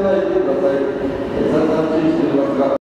Gracias.